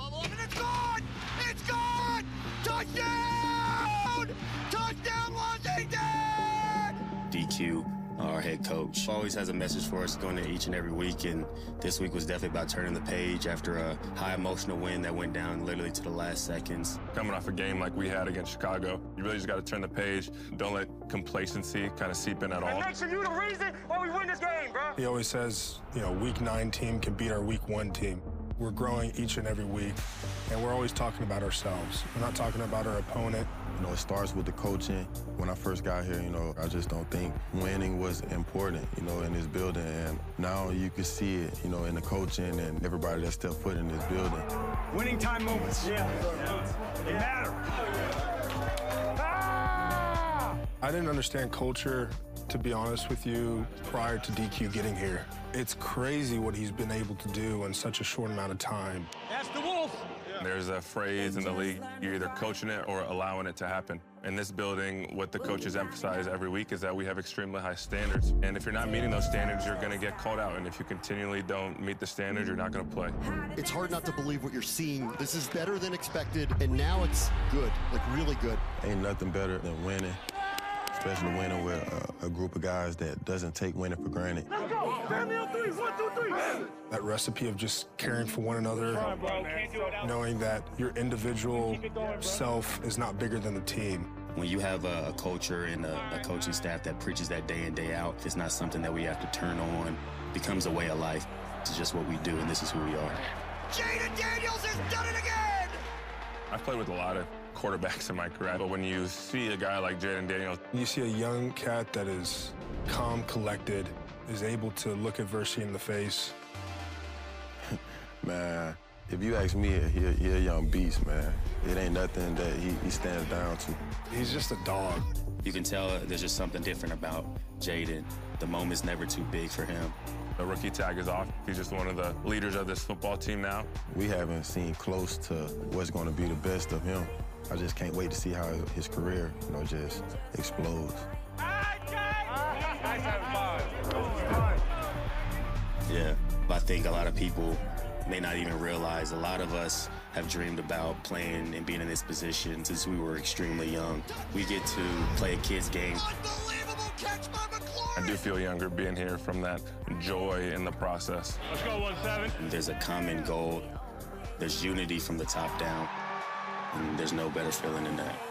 bubble up, and it's gone! It's gone! Touchdown! Touchdown, Washington! DQ, our head coach, always has a message for us going into each and every week. And this week was definitely about turning the page after a high emotional win that went down literally to the last seconds. Coming off a game like we had against Chicago, you really just got to turn the page. Don't let complacency kind of seep in at all. And make sure you the reason why we win this game, bro. He always says, you know, week nine team can beat our week one team. We're growing each and every week, and we're always talking about ourselves. We're not talking about our opponent. You know, it starts with the coaching. When I first got here, you know, I just don't think winning was important, you know, in this building. And now you can see it, you know, in the coaching and everybody that's stepped foot in this building. Winning time moments. Yeah. They matter. Ah! I didn't understand culture, to be honest with you, prior to DQ getting here. It's crazy what he's been able to do in such a short amount of time. That's the wolf. There's a phrase in the league, you're either coaching it or allowing it to happen. In this building, what the coaches emphasize every week is that we have extremely high standards. And if you're not meeting those standards, you're going to get called out. And if you continually don't meet the standards, you're not going to play. It's hard not to believe what you're seeing. This is better than expected, and now it's good, like really good. Ain't nothing better than winning, especially winning with a, a group of guys that doesn't take winning for granted. Let's go. Family on three. One, two, three. That recipe of just caring for one another, knowing that your individual self is not bigger than the team. When you have a, a culture and a, a coaching staff that preaches that day in, day out, it's not something that we have to turn on. It becomes a way of life. It's just what we do, and this is who we are. Jayden Daniels has done it again! I've played with a lot of quarterbacks in my career, but when you see a guy like Jayden Daniels, You see a young cat that is calm, collected, is able to look adversity in the face. Man, if you ask me, he, he a young beast, man. It ain't nothing that he, he stands down to. He's just a dog. You can tell there's just something different about Jayden. The moment's never too big for him. the rookie tag is off. He's just one of the leaders of this football team now. We haven't seen close to what's going to be the best of him. I just can't wait to see how his career, you know, just explodes. Nice having fun. Yeah, I think a lot of people may not even realize a lot of us have dreamed about playing and being in this position since we were extremely young. We get to play a kid's game. Unbelievable catch by McLaurin! I do feel younger being here from that joy in the process. Let's go, one seven. There's a common goal. There's unity from the top down. And there's no better feeling than that.